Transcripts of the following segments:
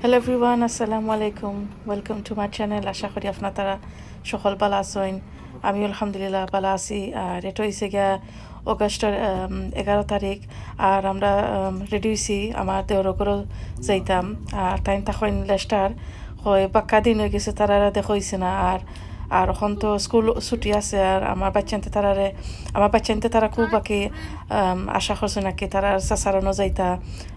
Hello everyone আসসালামু আলাইকুম welcome to my channel আশা করি আপনার তারা সকল ভালো আছেন। আমি আলহামদুলিল্লাহ ভালো আছি। আর এটা হয়েছে গিয়া অগস্টের এগারো তারিখ। আর আমরা রেডি হয়েছি আমার দেওরগরও যাইতাম। আর তাই তখন লেস্টার হয় পাক্কা দিন হয়ে গেছে, তারা দেখইছে না। আর আর এখন তো স্কুল ছুটি আছে আর আমার বাচ্চানতে তারারে আমার বাচ্চানতে তারা খুব বাকি আশা করছে নাকি তারা চাচারানো যাইতা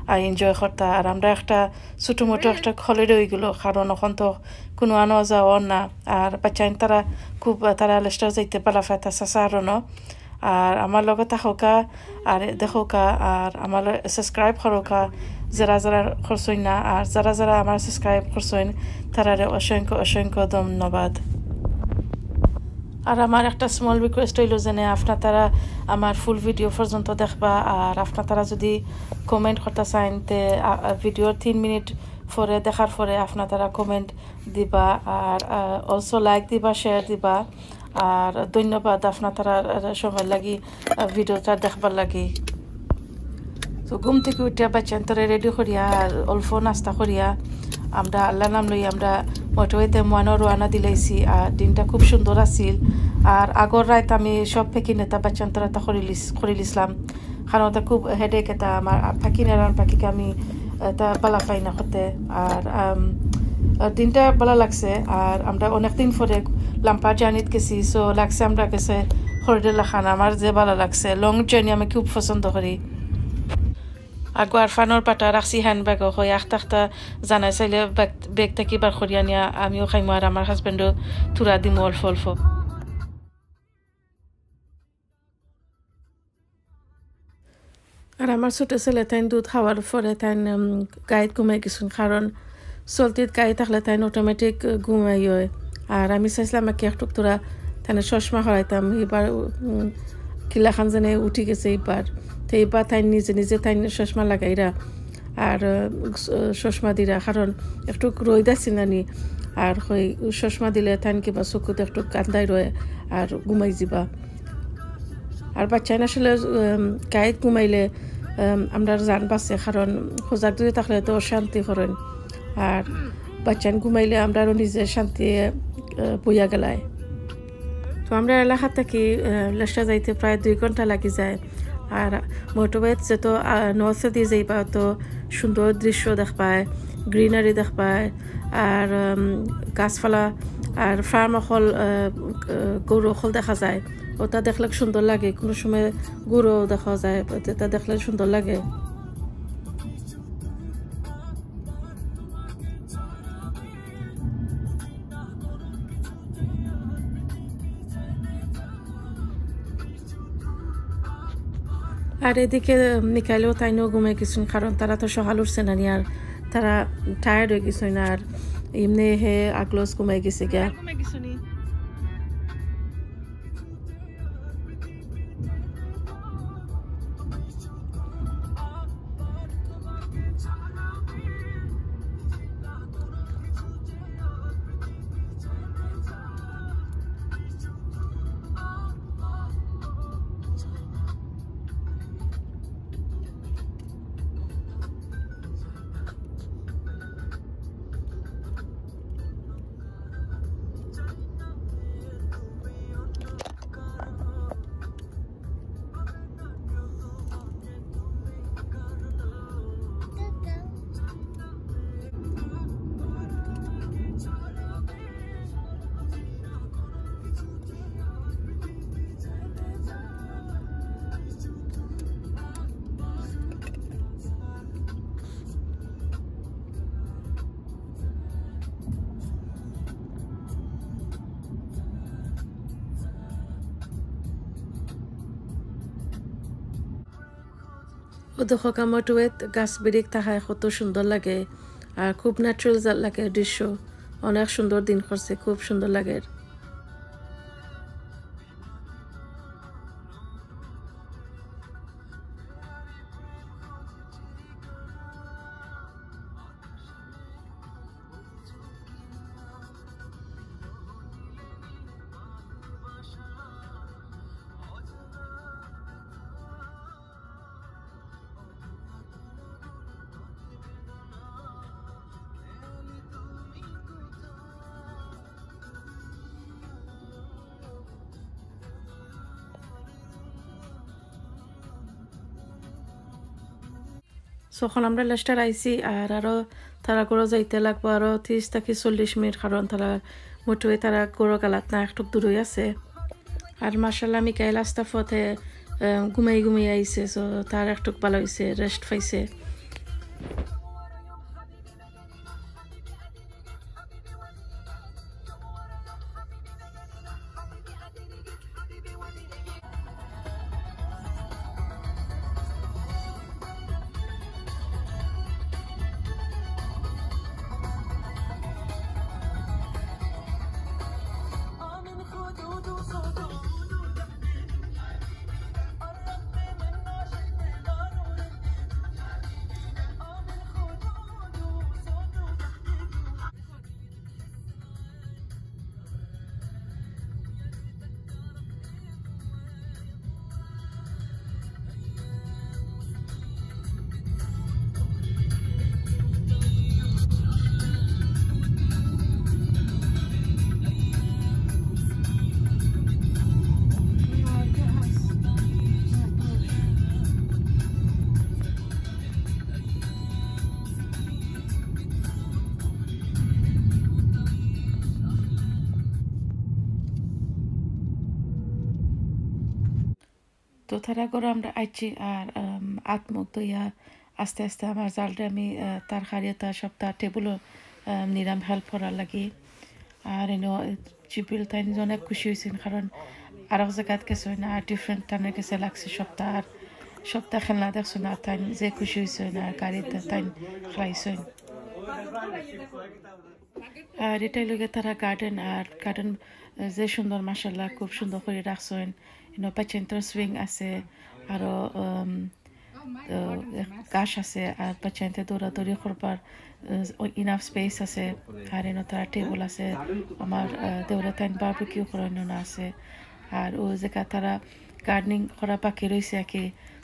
আর এনজয় করতা আর আমরা একটা ছোটো মোটো একটা হলিডে হয়ে গেলো কারণ এখন তো কোনো আনো যাওয়া না আর বাচ্চান তারা খুব তারা লেস্টার যাইতে পালা ফাইতা চাচারানো আর আমার লগত থাকা আর দেখোকা আর আমার সাবস্ক্রাইব করোকা যারা যারা করছইন না আর যারা যারা আমার সাবস্ক্রাইব করছইন তারারে অসংখ্য অসংখ্য ধন্যবাদ। আর আমার একটা স্মল রিকোয়েস্ট হইল যেনে আপনার তারা আমার ফুল ভিডিও পর্যন্ত দেখবা, আর আপনার তারা যদি কমেন্ট করতে চান, তে ভিডিওর তিন মিনিট পরে দেখার পরে আপনার তারা কমেন্ট দিবা, আর অলসো লাইক দিবা শেয়ার দিবা, আর ধন্যবাদ আপনার তারা সময় লাগি ভিডিওটা দেখবার লাগি। তো ঘুম থেকে উঠিয়া বাচ্চান্তরে রেডি করিয়া, আর অল্প নাস্তা করিয়া আমরা আল্লাহ নাম লই আমরা মোটওয়েতে ময়না রোয়ানা দিলাইছি, আর দিনটা খুব সুন্দর আছিল। আর আগর রাত আমি সব ফেকি নেতা বাচ্চান্তর এটা করিলিছিলাম কারণ ওটা খুব হেডেক এটা, আমার ফাঁকি নেরান পাখিকে আমি এটা বালা পাই না হতে। আর দিনটা ভালো লাগছে, আর আমরা অনেক দিন পরে লাম্পার জার্নিত গেছি সো লাগছে আমরা গেছে হরিডেলা খান, আমার যে ভালো লাগছে। লং জার্নি আমি খুব পছন্দ করি। আগুৱাৰ ফানৰ পাতা ৰাখি হেন বেগ হৈ আঠ আঠটা জানাই চাইলে বেগ বেগ থাকি বাৰ খৰিয়ানিয়া আমিও খাইম আৰু আমাৰ হাজবেণ্ডো থোৰা দিম অল্প অল্প আর আমার ছোট ছেলে তাই দুধ খাওয়ার পরে তাই গাইত ঘুমায় কিছু কারণ চলতিত গাই থাকলে তাই অটোমেটিক ঘুমাই আর আমি চাইছিলাম আমাকে একটুক তোরা তাহলে চশমা হারাইতাম এবার কিলাখান যেন উঠি গেছে এবার তো এইবার তাই নিজে নিজে তাই চশমা লাগাইরা আর চশমা দিরা। কারণ একটু রই দাসি নানি, আর হই চশমা দিলে তাই কিবা চকুত একটু কান্দাই রয়ে আর ঘুমাই যাবা আর বাচ্চাই আসলে গাইত ঘুমাইলে আমরা জান বাঁচে, কারণ সজাগ যদি থাকলে তো অশান্তি করেন। আর বাচ্চান ঘুমাইলে আমরা আরও নিজে শান্তি বইয়া গেলায়। তো আমরা এলাকা থাকি লেসটা যাইতে প্রায় দুই ঘণ্টা লাগি যায়। আর যে তো নর্থে দিয়ে যাইবা তো সুন্দর দৃশ্য দেখ পায় গ্রিনারি দেখ পায়, আর গাছপালা, আর ফার্ম অকল গরু অকল দেখা যায়। ওটা দেখলে সুন্দর লাগে, কোনো সময় গরু দেখা যায় এটা দেখলে সুন্দর লাগে। আর এদিকে মিকাইলেও তাইনও ঘুমাই গেছেন কারণ তারা তো সকাল উঠছে না আর তারা টায়ার্ড হয়ে গেছেন আর এমনি হে আগলস ঘুমাই গেছে গিয়া দেখো মোটওয়েত গাছ বিরিক থাকায় কত সুন্দর লাগে আর খুব ন্যাচারাল লাগে দৃশ্য। অনেক সুন্দর দিন করছে খুব সুন্দর লাগে। যখন আমরা লেস্টার আইসি আর আরও তারা গরো যাইতে লাগবো আরও ত্রিশ থেকে চল্লিশ মিনিট কারণ তারা মুঠোয় তারা গরো গালাত না একটু দূরই আছে। আর মার্শাল্লাহ আমি আস্তাফতে আস্তা ফতে ঘুমাই ঘুমাই আইসে সো তার একটু ভালো হয়েছে রেস্ট পাইছে। তারা করে আমরা আইছি আর আত্মুখ দইয়া আস্তে আস্তে আমার জালটা আমি তার খারিয়তা সপ্তাহ টেবুলও নিরাম হেল্প করার লাগি। আর এনে চিপিল তাই অনেক খুশি হয়েছেন কারণ আর এক জায়গাত গেছে না, আর ডিফারেন্ট টানের কাছে লাগছে সপ্তাহ আর সপ্তাহ খেলনা দেখছ না তাই যে খুশি হয়েছে না গাড়িতে তাই খেলাইছেন আর এটাই লগে তারা গার্ডেন আর গার্ডেন যে সুন্দর মাসাল্লাহ খুব সুন্দর করে রাখছেন ইনো পেচেন্টার সুইং আছে, আরও গাছ আছে, আর পেচেন্টে দৌড়াদৌড়ি করবার ইনাফ স্পেস আছে, আর এনো তারা টেবল আছে, আমার দেউরা তাইন বারবিকিউ করানো না আছে, আর ও জায়গা তারা গার্ডেনিং করা বাকি রয়েছে আর কি,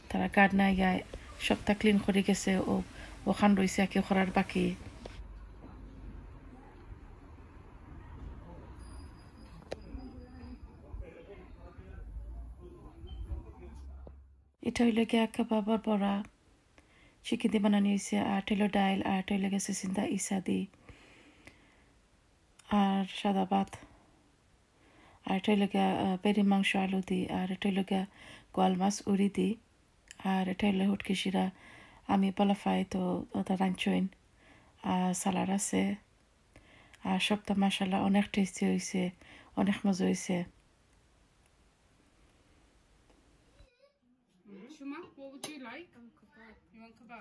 তারা গার্ডনা ইয়ায় সপ্তাহ ক্লিন করে গেছে, ও, ওখান রয়েছে আর কি, করার বাকি। এটা হইল গিয়া কাবাবার বড়া চিকেন দিয়ে বানানো হয়েছে আর হইল ডাইল আর হইলে গেছে চিন্তা ইসা দি আর সাদা ভাত। আর এটা হইলে পেরি মাংস, আলু দি, আর এটা হইলে গিয়া গোয়াল মাছ, উড়ি দি, আর এটা হইলে হুটকি শিরা। আমি পালাফাই তো রাঞ্চইন আর সালাড আছে। আর সপ্তাহ মশালা অনেক টেস্টি হয়েছে অনেক মজা হয়েছে Both.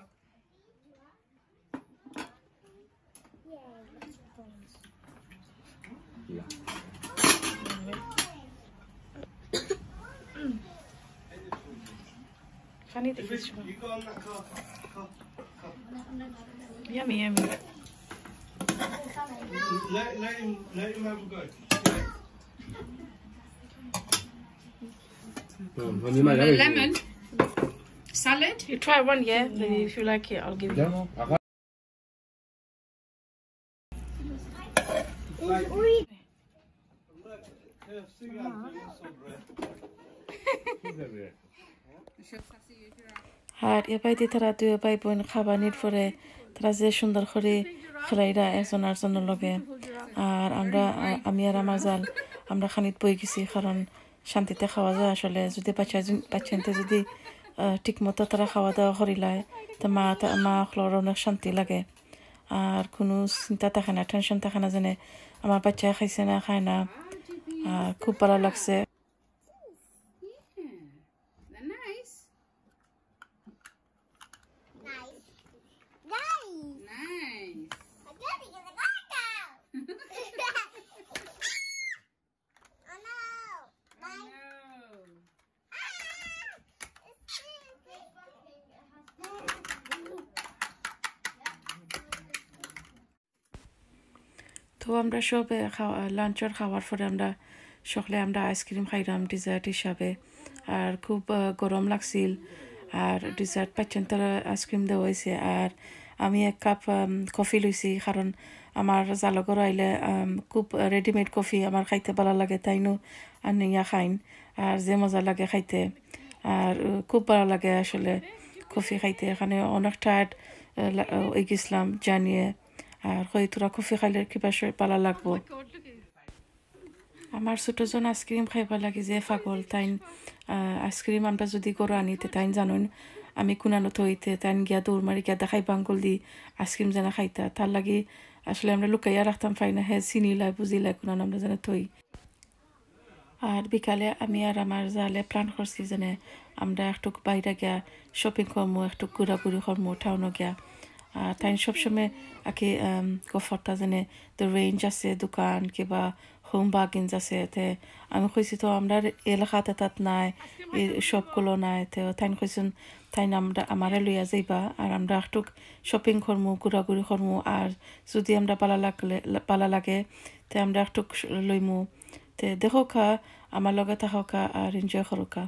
Yeah. I eat the fish one? You go on that car. car, car. Yummy, yummy. Let, let, him, let him have a go. Yeah. Oh, lemon. Salad. You try one, yeah? If you like it, I'll give you. Ja, ach, আর এ বাইতে তারা দুই ভাই বোন খাবানির পরে তারা যে সুন্দর করে খেলাইরা একজন আরেকজনের লগে আর আমরা আ- আমি আর আমার জাল আমরা খানিত বই গেছি কারণ শান্তিতে খাওয়া যায় আসলে যদি বাচ্চা বাচ্চাতে যদি ঠিক মতো তারা খাওয়া দাওয়া করিলায় তো মা মা হলোর অনেক শান্তি লাগে। আর কোনো চিন্তা থাকে না টেনশন থাকে না যেনে আমার বাচ্চা খাইছে না, খায় না। খুব ভালো লাগছে। তো আমরা সব খাওয়া লাঞ্চর খাওয়ার পরে আমরা সকালে আমরা আইসক্রিম খাইলাম ডিজার্ট হিসাবে। আর খুব গরম লাগছিল। আর ডিজার্ট পাচ্ছেন তারা আইসক্রিম দেওয়া হয়েছে আর আমি এক কাপ কফি লইছি। কারণ আমার জালগর আইলে খুব রেডিমেড কফি আমার খাইতে ভালো লাগে, তাইনো আনিয়া খাইন। আর যে মজা লাগে খাইতে। আর খুব ভালো লাগে আসলে কফি খাইতে। এখানে অনেক টায়ার্ড গেছিলাম জানিয়ে। আর কই তোরা কফি খাইলে কিবা পালা লাগবো? আমার ছোটজন আইসক্রিম খাইবা লাগে যে পাগল তাইন আইসক্রিম আমরা যদি করো আনিতে তাইন জানুন আমি কুনানো থইতে তাইন গিয়া দৌড় মারি গিয়া দেখাই বাঙ্গল দি আইসক্রিম যেন খাইতা। তার লাগি আসলে আমরা লুকাইয়া রাখতাম পাই না হ্যাঁ চিনিলাই বুঝিলাই কুনানো আমরা যেন থই। আর বিকালে আমি আর আমার জালে প্ল্যান করছি যেন আমরা একটু বাইরে গিয়া শপিং করবো একটু ঘোরাঘুরি করবো টাউনও গিয়া। তাই সবসময় আকি গফরটা যেনে তো রেঞ্জ আছে দোকান কিবা হোম বাগিনস আছে তে আমি কইছি তো আমরা এলাকাতে তাত নাই সবগুলো নাই তো তাই কইছেন তাই আমরা আমারে লইয়া যাইবা আর আমরা একটু শপিং করমু ঘোরাঘুরি করমু আর যদি আমরা পালা লাগলে পালা লাগে তে আমরা একটু লইমু তে দেখোকা আমার লগে থাকা আর এনজয় করোকা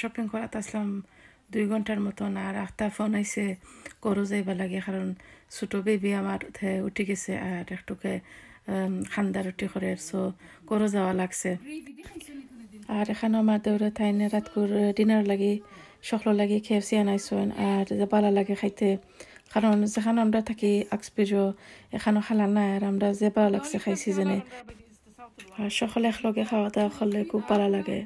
শপিং করাতে আসলাম দুই ঘণ্টার মতন, আর আখটা ফোন আইসে গরু যাইবা লাগে, কারণ ছোটো বেবি আমার উঠে গেছে, আর একটুকে খান্দার উঠি করে সো গরু যাওয়া লাগছে। আর এখানে আমার দেউরে তাইনে রাতকুর ডিনার লাগি, সকল লাগি খেয়েছি আনাইছেন, আর বালা লাগে খাইতে। কারণ যেখানে আমরা থাকি আক্সপিজো এখানে খালা নাই, আর আমরা যে ভালো লাগছে খাইছি যেনে। আর সকলে একলগে খাওয়া দাওয়া খুব ভালো লাগে।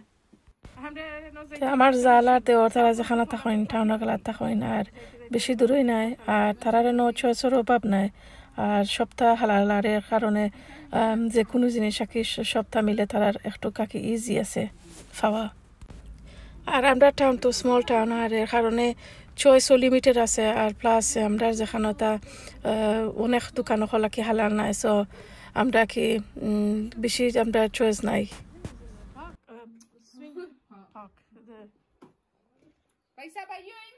আমার জাল আর দেওয়ার তারা যেখানে থাকেন টাউনের গেলা থাকেন আর বেশি দূরই নাই, আর তারার নো চয়েসের অভাব নাই, আর সপ্তাহ হালালারের কারণে যে কোনো জিনিস আর কি সপ্তাহ মিলে তারার একটু কাকি ইজি আছে খাওয়া আর আমরা টাউন তো স্মল টাউন আর এর কারণে চয়েসও লিমিটেড আছে, আর প্লাস আমরা যেখানে তা অনেক দোকান হলা কি হালাল নাই সো আমরা কি বেশি আমরা চয়েস নাই। Paisa ba yun?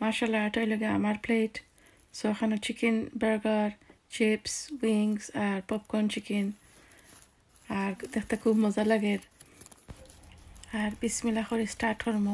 মার্শাল্লাহ এটাই আমার প্লেট সো এখানে চিকেন বার্গার চিপস উইংস আর পপকর্ন চিকেন আর দেখতে খুব মজা লাগে আর বিসমিল্লা করে স্টার্ট করব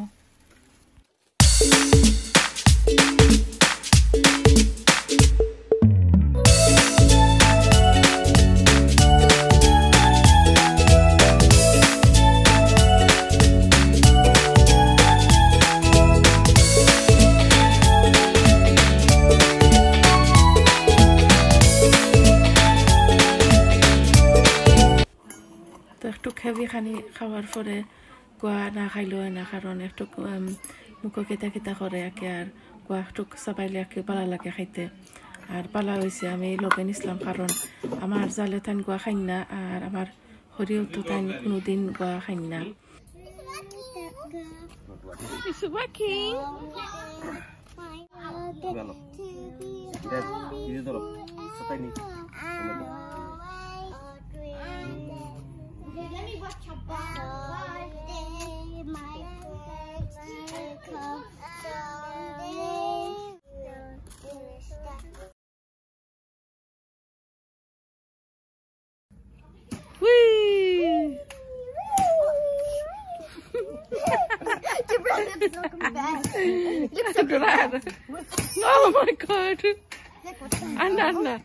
খানি খাওয়ার পরে গোয়া না খাইলেও না কারণ একটু মুখো কেতা কেতা করে একে আর গোয়া একটু চাবাইলে একে পালা লাগে খাইতে। আর পালা হয়েছে আমি লগে নিছিলাম কারণ আমার জালে তাইন গোয়া খাইন না আর আমার হরিও তো তাইন কোনোদিন গোয়া খাইন না। It's working. Dad. Let me watch your birthday, my birthday come someday. Whee! Your brother's looking back. Durar. Oh my god. What's that? Anna, Anna.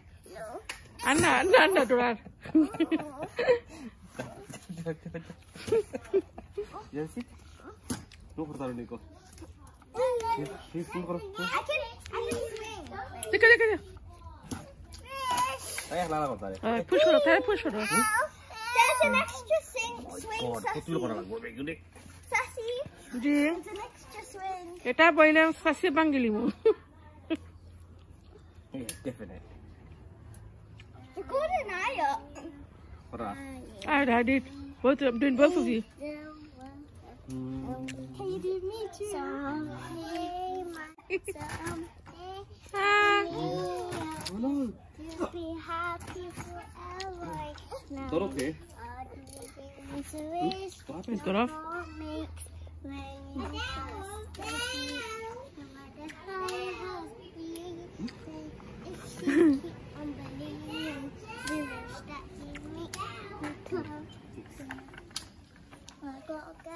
Anna, Anna, Anna, Durar. Ya sih. Lu kertas nih kok. Sih, sih, kalau I can, I can swing. Look at look at Ayah lala kok tadi. Uh, push her, try push her. There's an extra swing, swing, Oh, kok tuh Sassy. kalau gue begini. Sassy, G there's an extra swing. এটা বইলে ফাঁসি বাঙ্গিলি মু Iya, definite. You're good and I up. I had it. Both I'm doing both of you. Can you do me too? Someday, someday, you'll be happy forever. Not okay. It. Got off.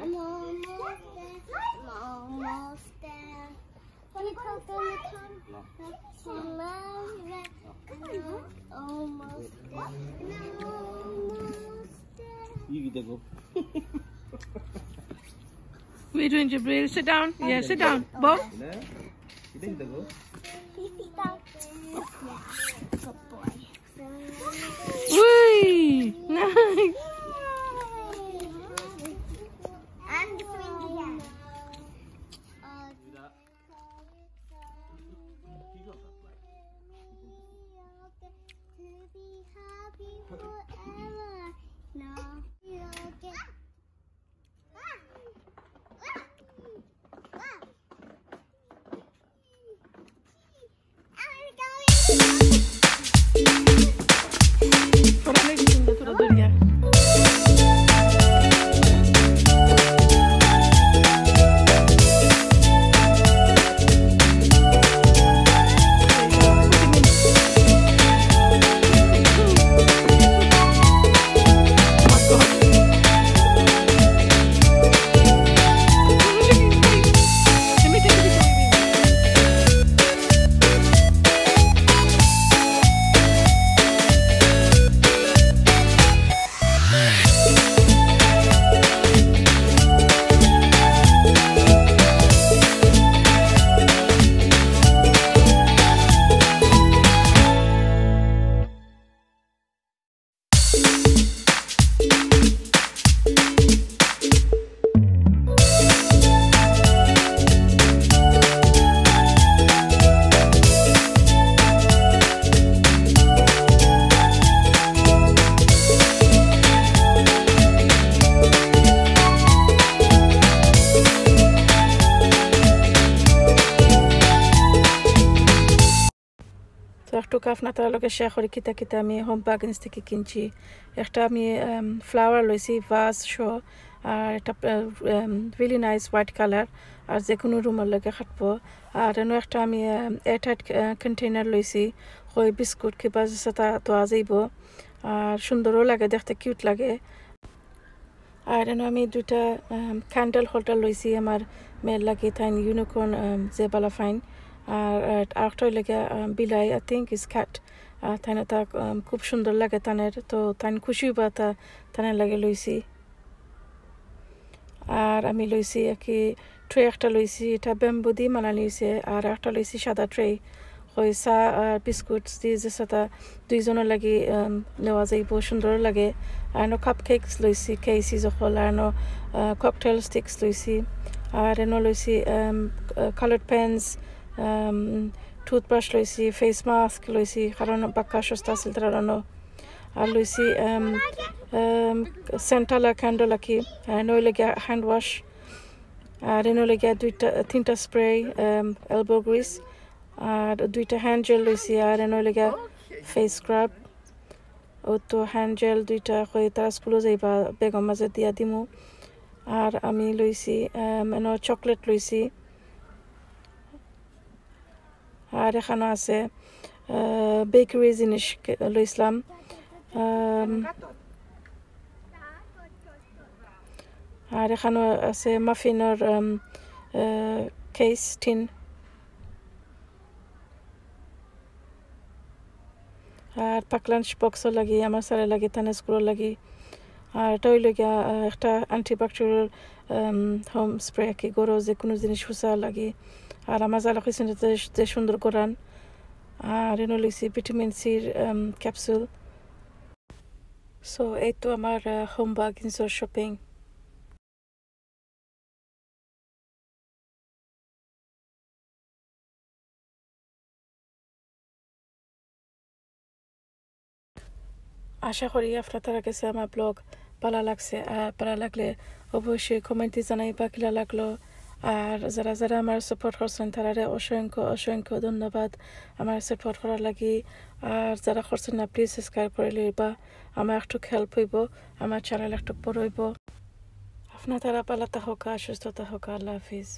I'm almost there. I'm almost there. Can you come, gonna come. That's my love. Almost there. I'm almost there. You get to go. We're doing Jibril. Sit down. Yeah, sit down. Bob. You didn't go. Good boy. Whee! Nice. আপনার লগে share করি, কিতা কিতা আমি home বাগিন্স থেকে কিনছি। একটা আমি ফ্লাওয়ার লইছি ভাস শো আর এটা রিয়েলি নাইস হোয়াইট কালার আর যে কোনো রুমের লগে খাটবো আর এনো একটা আমি এয়ারটাইট কন্টেইনার লইছি ওই বিস্কুট কিবা সেটা তোয়া যাইব। আর সুন্দরও লাগে, দেখতে কিউট লাগে। আর এনে আমি দুইটা ক্যান্ডেল হোল্ডার লইছি আমার মেয়ের লাগে তাই ইউনিকর্ন যে বালা ফাইন আর আরেকটা লেগে বিলাই আই থিঙ্ক ইজ ক্যাট তাই তা খুব সুন্দর লাগে তানের। তো তাই খুশি বা তা, তানের লাগে লইছি। আর আমি লইছি কি ট্রে একটা লইছি, এটা ব্যাম্বু দিয়ে মানা লইছে আর একটা লইছি সাদা ট্রে ওই চা আর বিস্কুট দিয়ে যে সাথে দুইজনের লাগি নেওয়া যাইব সুন্দর লাগে। আর নো কাপ কেকস লইছি কেসি জখল আর নো ককটেল স্টিক্স লইছি। আর এনো লইছি কালার্ড পেন্স টুথব্রাশ লইছি ফেস মাস্ক লইছি কারণ বাক্কা সস্তা আছিল তার আর লইছি সেন্টালা ক্যান্ডল আঁকি নইলেগিয়া হ্যান্ড ওয়াশ আর এনলেগিয়া দুইটা তিনটা স্প্রে এলবো গ্রিস আর দুইটা হ্যান্ড জেল লইছি আর এনলেগিয়া ফেস স্ক্রাব ও তো হ্যান্ড জেল দুইটা কই তারা স্কুলে যাইবা বেগম মাঝে দিয়া দিমু আর আমি লইছি চকলেট লইছি আর এখানে আছে বেকারি জিনিস লইছিলাম আর এখানে আছে মাফিনের কেস টিন আর পাক লাঞ্চ বক্সও লাগি, আমার সারে লাগি তানে লাগি। আর এটা হইল গিয়া একটা অ্যান্টিব্যাকটেরিয়াল হোম স্প্রে কি গরো যে কোনো জিনিস হুসা লাগি। আর আমার জ্বালা যে সুন্দর করান আর লইছি ভিটামিন সির ক্যাপসুল সো এই তো আমার হোম বাগিন্সর শপিং আশা করি আপনার কাছে আমার ব্লগ ভালো লাগছে আর ভালো লাগলে অবশ্যই কমেন্টে জানাই বা কিলা লাগল? আর যারা যারা আমার সাপোর্ট করছেন, তারারে অসংখ্য অসংখ্য ধন্যবাদ আমার সাপোর্ট করার লাগি। আর যারা করছেন না প্লিজ সাবস্ক্রাইব করে লইবা। আমার একটু হেল্প হইব, আমার চ্যানেল একটু পড়ইব আপনার তারা পালাতে হোক সুস্থতা হোক, আল্লাহ হাফিজ।